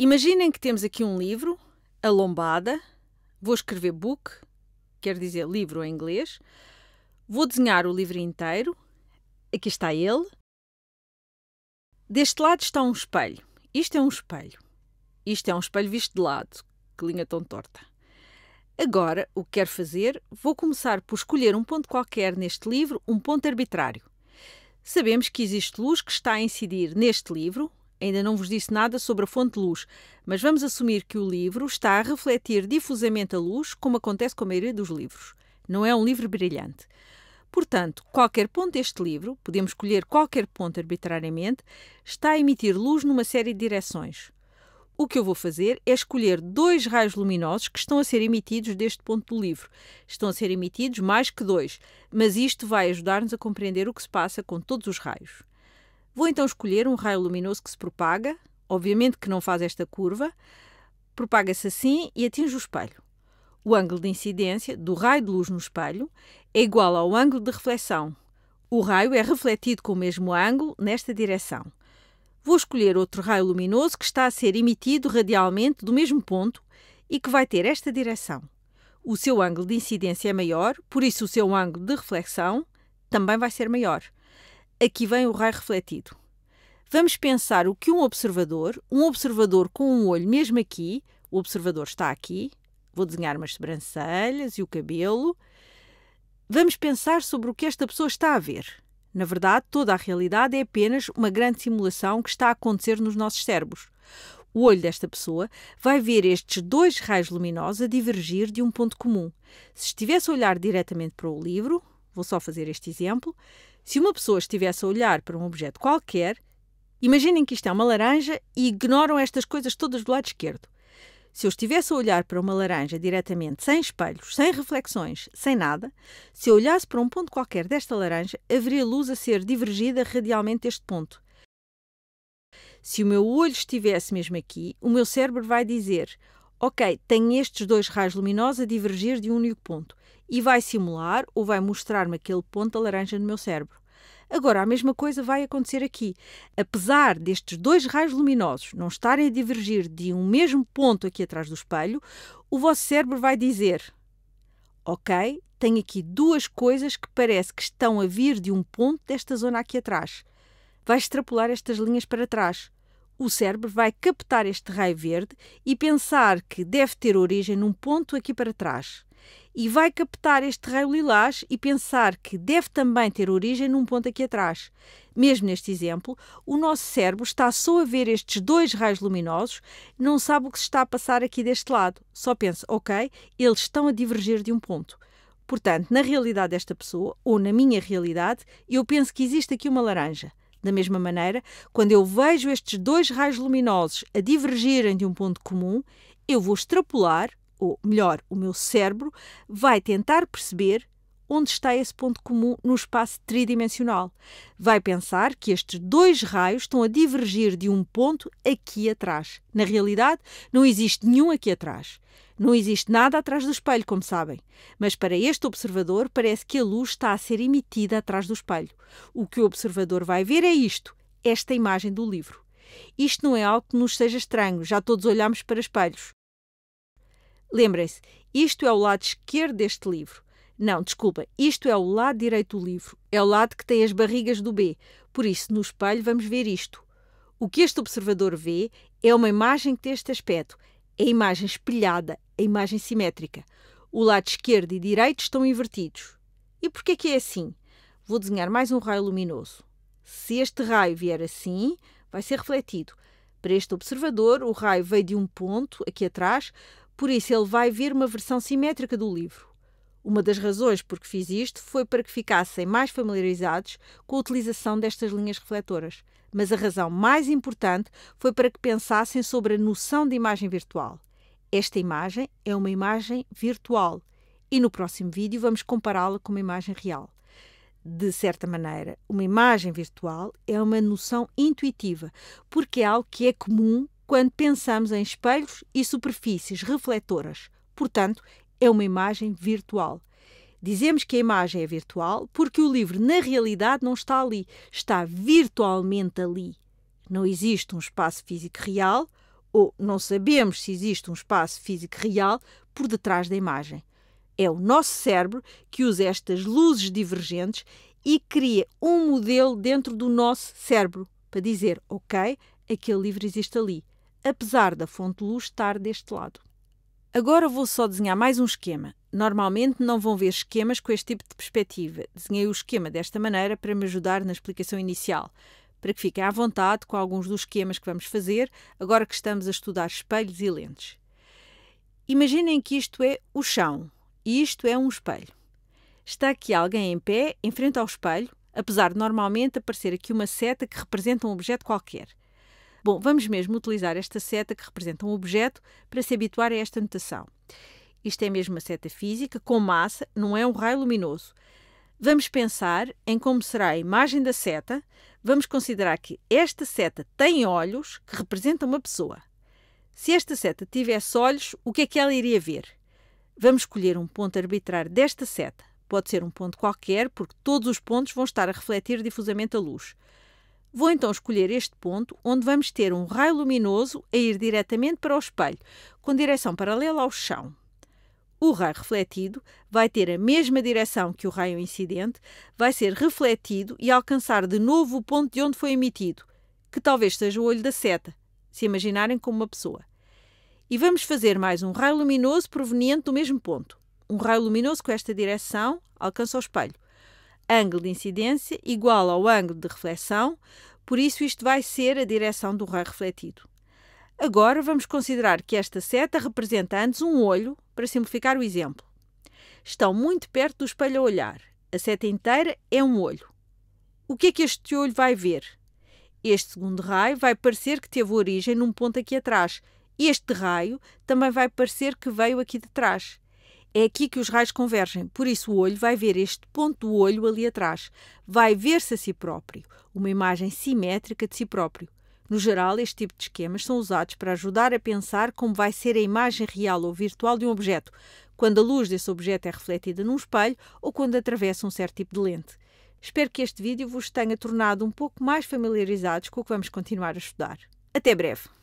Imaginem que temos aqui um livro, a lombada, vou escrever book, quer dizer livro em inglês, vou desenhar o livro inteiro, aqui está ele. Deste lado está um espelho. Isto é um espelho. Isto é um espelho visto de lado. Que linha tão torta. Agora, o que quero fazer, vou começar por escolher um ponto qualquer neste livro, um ponto arbitrário. Sabemos que existe luz que está a incidir neste livro, ainda não vos disse nada sobre a fonte de luz, mas vamos assumir que o livro está a refletir difusamente a luz, como acontece com a maioria dos livros. Não é um livro brilhante. Portanto, qualquer ponto deste livro, podemos escolher qualquer ponto arbitrariamente, está a emitir luz numa série de direções o que eu vou fazer é escolher dois raios luminosos que estão a ser emitidos deste ponto do livro. Estão a ser emitidos mais que dois, mas isto vai ajudar-nos a compreender o que se passa com todos os raios. Vou então escolher um raio luminoso que se propaga, obviamente que não faz esta curva, propaga-se assim e atinge o espelho. O ângulo de incidência do raio de luz no espelho é igual ao ângulo de reflexão. O raio é refletido com o mesmo ângulo nesta direção. Vou escolher outro raio luminoso que está a ser emitido radialmente do mesmo ponto e que vai ter esta direção. O seu ângulo de incidência é maior, por isso o seu ângulo de reflexão também vai ser maior. Aqui vem o raio refletido. Vamos pensar o que um observador, um observador com um olho mesmo aqui, o observador está aqui, vou desenhar umas sobrancelhas e o cabelo. Vamos pensar sobre o que esta pessoa está a ver. Na verdade, toda a realidade é apenas uma grande simulação que está a acontecer nos nossos cérebros. O olho desta pessoa vai ver estes dois raios luminosos a divergir de um ponto comum. Se estivesse a olhar diretamente para o livro, vou só fazer este exemplo, se uma pessoa estivesse a olhar para um objeto qualquer, imaginem que isto é uma laranja e ignoram estas coisas todas do lado esquerdo. Se eu estivesse a olhar para uma laranja diretamente, sem espelhos, sem reflexões, sem nada, se eu olhasse para um ponto qualquer desta laranja, haveria luz a ser divergida radialmente deste ponto. Se o meu olho estivesse mesmo aqui, o meu cérebro vai dizer: Ok, tenho estes dois raios luminosos a divergir de um único ponto, e vai simular ou vai mostrar-me aquele ponto da laranja no meu cérebro. Agora, a mesma coisa vai acontecer aqui. Apesar destes dois raios luminosos não estarem a divergir de um mesmo ponto aqui atrás do espelho, o vosso cérebro vai dizer: Ok, tenho aqui duas coisas que parece que estão a vir de um ponto desta zona aqui atrás. Vai extrapolar estas linhas para trás. O cérebro vai captar este raio verde e pensar que deve ter origem num ponto aqui para trás e vai captar este raio lilás e pensar que deve também ter origem num ponto aqui atrás. Mesmo neste exemplo, o nosso cérebro está só a ver estes dois raios luminosos, não sabe o que se está a passar aqui deste lado. Só pensa, ok, eles estão a divergir de um ponto. Portanto, na realidade desta pessoa, ou na minha realidade, eu penso que existe aqui uma laranja. Da mesma maneira, quando eu vejo estes dois raios luminosos a divergirem de um ponto comum, eu vou extrapolar ou melhor, o meu cérebro, vai tentar perceber onde está esse ponto comum no espaço tridimensional. Vai pensar que estes dois raios estão a divergir de um ponto aqui atrás. Na realidade, não existe nenhum aqui atrás. Não existe nada atrás do espelho, como sabem. Mas para este observador, parece que a luz está a ser emitida atrás do espelho. O que o observador vai ver é isto, esta imagem do livro. Isto não é algo que nos seja estranho, já todos olhamos para espelhos. Lembrem-se, isto é o lado esquerdo deste livro. Não, desculpa, isto é o lado direito do livro. É o lado que tem as barrigas do B. Por isso, no espelho, vamos ver isto. O que este observador vê é uma imagem que tem este aspecto. É a imagem espelhada, a imagem simétrica. O lado esquerdo e direito estão invertidos. E por que é assim? Vou desenhar mais um raio luminoso. Se este raio vier assim, vai ser refletido. Para este observador, o raio veio de um ponto, aqui atrás, por isso, ele vai ver uma versão simétrica do livro. Uma das razões por que fiz isto foi para que ficassem mais familiarizados com a utilização destas linhas refletoras. Mas a razão mais importante foi para que pensassem sobre a noção de imagem virtual. Esta imagem é uma imagem virtual e no próximo vídeo vamos compará-la com uma imagem real. De certa maneira, uma imagem virtual é uma noção intuitiva, porque é algo que é comum quando pensamos em espelhos e superfícies refletoras. Portanto, é uma imagem virtual. Dizemos que a imagem é virtual porque o livro, na realidade, não está ali, está virtualmente ali. Não existe um espaço físico real ou não sabemos se existe um espaço físico real por detrás da imagem. É o nosso cérebro que usa estas luzes divergentes e cria um modelo dentro do nosso cérebro para dizer, ok, aquele livro existe ali, apesar da fonte luz estar deste lado. Agora vou só desenhar mais um esquema. Normalmente não vão ver esquemas com este tipo de perspectiva. Desenhei o esquema desta maneira para me ajudar na explicação inicial, para que fiquem à vontade com alguns dos esquemas que vamos fazer agora que estamos a estudar espelhos e lentes. Imaginem que isto é o chão e isto é um espelho. Está aqui alguém em pé, em frente ao espelho, apesar de normalmente aparecer aqui uma seta que representa um objeto qualquer. Bom, vamos mesmo utilizar esta seta que representa um objeto para se habituar a esta notação. Isto é mesmo uma seta física, com massa, não é um raio luminoso. Vamos pensar em como será a imagem da seta. Vamos considerar que esta seta tem olhos que representam uma pessoa. Se esta seta tivesse olhos, o que é que ela iria ver? Vamos escolher um ponto arbitrário desta seta. Pode ser um ponto qualquer, porque todos os pontos vão estar a refletir difusamente a luz. Vou então escolher este ponto, onde vamos ter um raio luminoso a ir diretamente para o espelho, com direção paralela ao chão. O raio refletido vai ter a mesma direção que o raio incidente, vai ser refletido e alcançar de novo o ponto de onde foi emitido, que talvez seja o olho da seta, se imaginarem como uma pessoa. E vamos fazer mais um raio luminoso proveniente do mesmo ponto. Um raio luminoso com esta direção alcança o espelho. Ângulo de incidência igual ao ângulo de reflexão, por isso isto vai ser a direção do raio refletido. Agora vamos considerar que esta seta representa antes um olho, para simplificar o exemplo. Estão muito perto do espelho a olhar. A seta inteira é um olho. O que é que este olho vai ver? Este segundo raio vai parecer que teve origem num ponto aqui atrás. Este raio também vai parecer que veio aqui de trás. É aqui que os raios convergem, por isso o olho vai ver este ponto do olho ali atrás. Vai ver-se a si próprio, uma imagem simétrica de si próprio. No geral, este tipo de esquemas são usados para ajudar a pensar como vai ser a imagem real ou virtual de um objeto, quando a luz desse objeto é refletida num espelho ou quando atravessa um certo tipo de lente. Espero que este vídeo vos tenha tornado um pouco mais familiarizados com o que vamos continuar a estudar. Até breve!